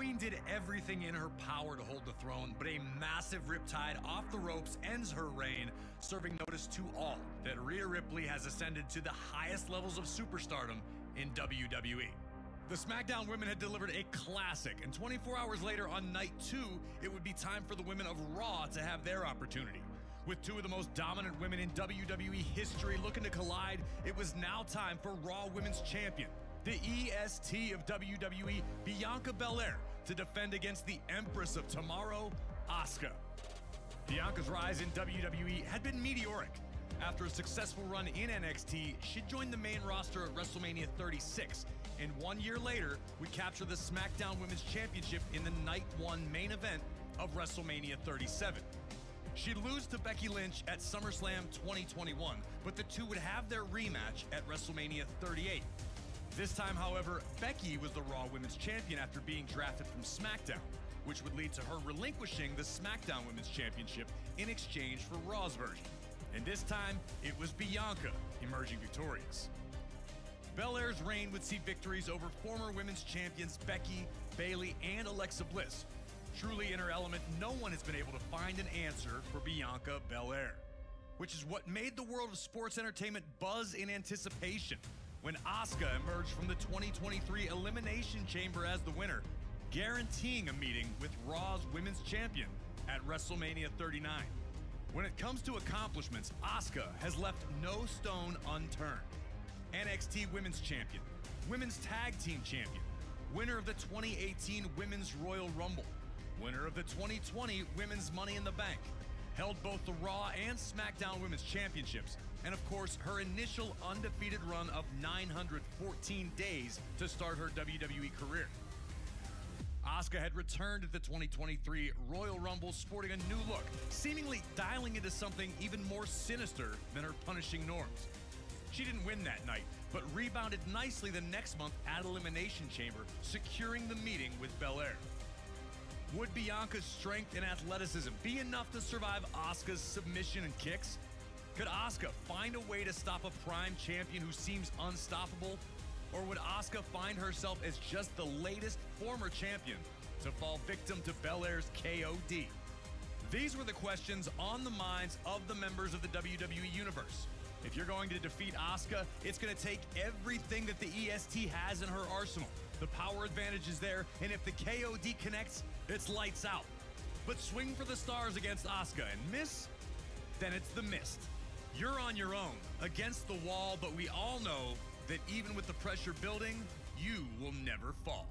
Queen did everything in her power to hold the throne, but a massive riptide off the ropes ends her reign, serving notice to all that Rhea Ripley has ascended to the highest levels of superstardom in WWE. The SmackDown women had delivered a classic, and 24 hours later on night two, it would be time for the women of Raw to have their opportunity. With two of the most dominant women in WWE history looking to collide, it was now time for Raw Women's Champion, the EST of WWE, Bianca Belair, to defend against the Empress of Tomorrow, Asuka. Bianca's rise in WWE had been meteoric. After a successful run in NXT, she joined the main roster at WrestleMania 36, and one year later, would capture the SmackDown Women's Championship in the Night 1 main event of WrestleMania 37. She'd lose to Becky Lynch at SummerSlam 2021, but the two would have their rematch at WrestleMania 38. This time, however, Becky was the Raw Women's Champion after being drafted from SmackDown, which would lead to her relinquishing the SmackDown Women's Championship in exchange for Raw's version. And this time, it was Bianca emerging victorious. Belair's reign would see victories over former women's champions Becky, Bayley, and Alexa Bliss. Truly in her element, no one has been able to find an answer for Bianca Belair, which is what made the world of sports entertainment buzz in anticipation when Asuka emerged from the 2023 Elimination Chamber as the winner, guaranteeing a meeting with Raw's women's champion at WrestleMania 39. When it comes to accomplishments, Asuka has left no stone unturned. NXT Women's Champion, Women's Tag Team Champion, winner of the 2018 Women's Royal Rumble, winner of the 2020 Women's Money in the Bank, held both the Raw and SmackDown Women's Championships, and of course, her initial undefeated run of 914 days to start her WWE career. Asuka had returned at the 2023 Royal Rumble sporting a new look, seemingly dialing into something even more sinister than her punishing norms. She didn't win that night, but rebounded nicely the next month at Elimination Chamber, securing the meeting with Belair. Would Bianca's strength and athleticism be enough to survive Asuka's submission and kicks? Could Asuka find a way to stop a prime champion who seems unstoppable? Or would Asuka find herself as just the latest former champion to fall victim to Belair's KOD? These were the questions on the minds of the members of the WWE Universe. If you're going to defeat Asuka, it's going to take everything that the EST has in her arsenal. The power advantage is there, and if the KOD connects, it's lights out. But swing for the stars against Asuka and miss, then it's the mist. You're on your own, against the wall, but we all know that even with the pressure building, you will never fall.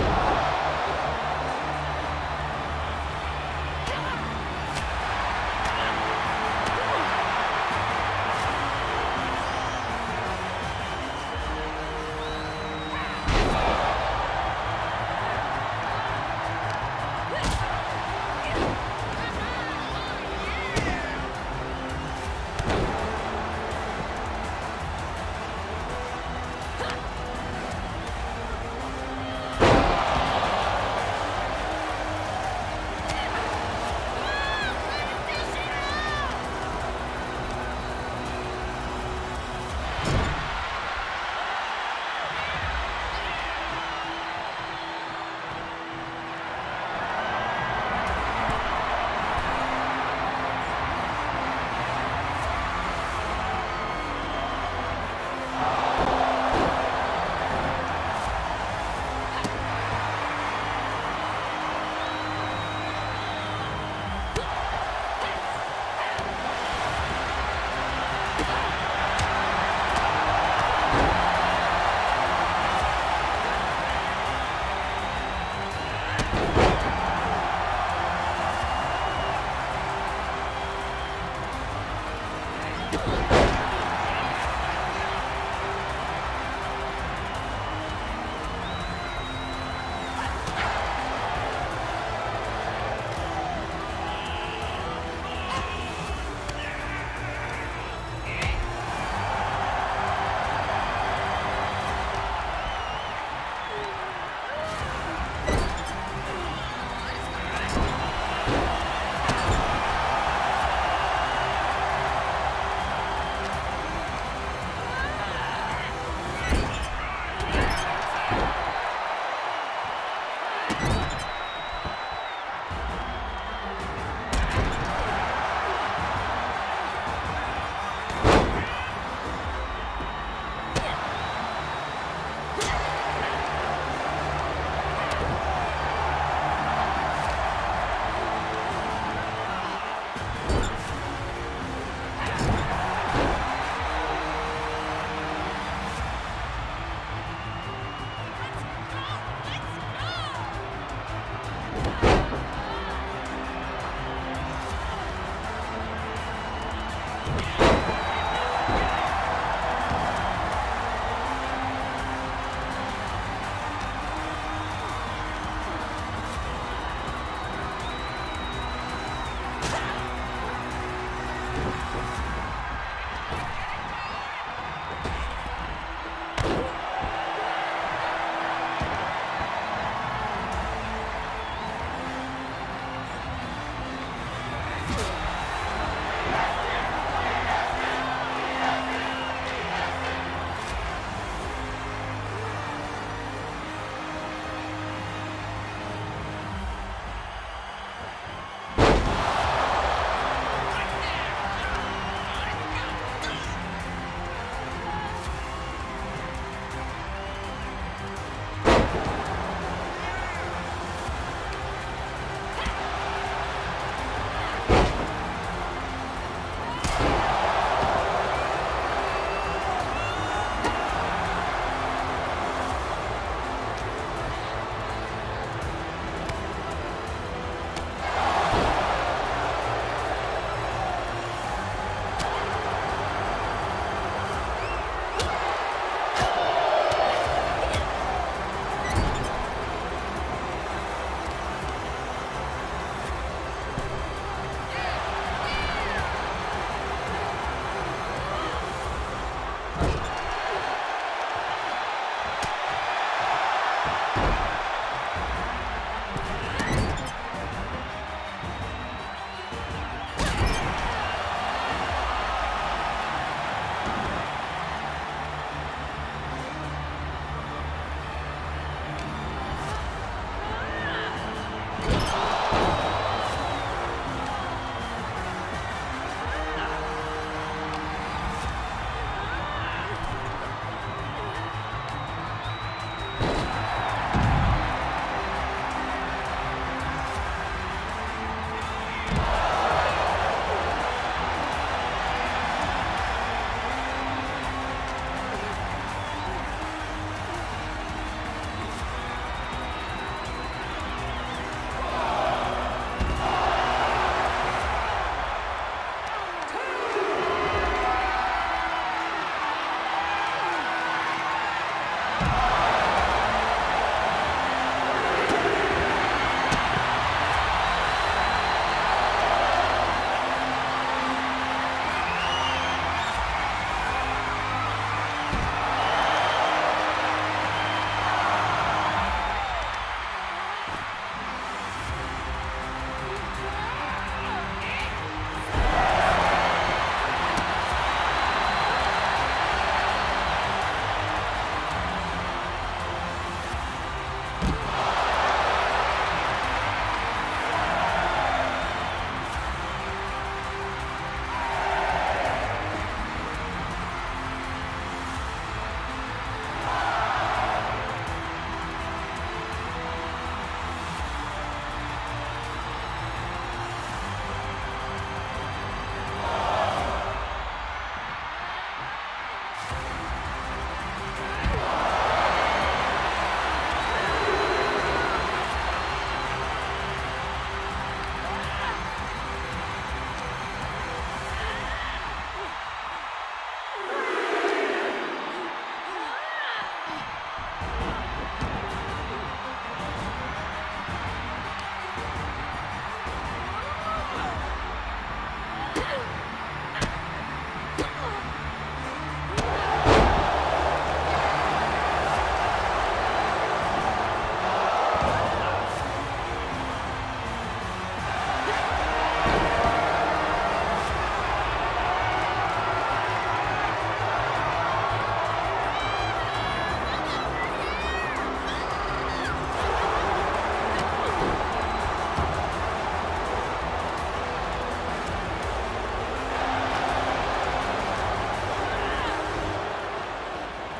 Yeah.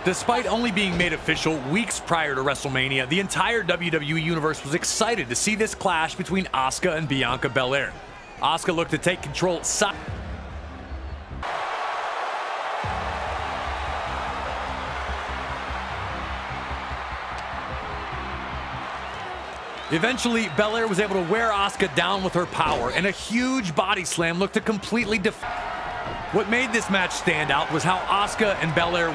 Despite only being made official weeks prior to WrestleMania, the entire WWE Universe was excited to see this clash between Asuka and Bianca Belair. Asuka looked to take control. Eventually, Belair was able to wear Asuka down with her power, and a huge body slam looked to completely defeat. What made this match stand out was how Asuka and Belair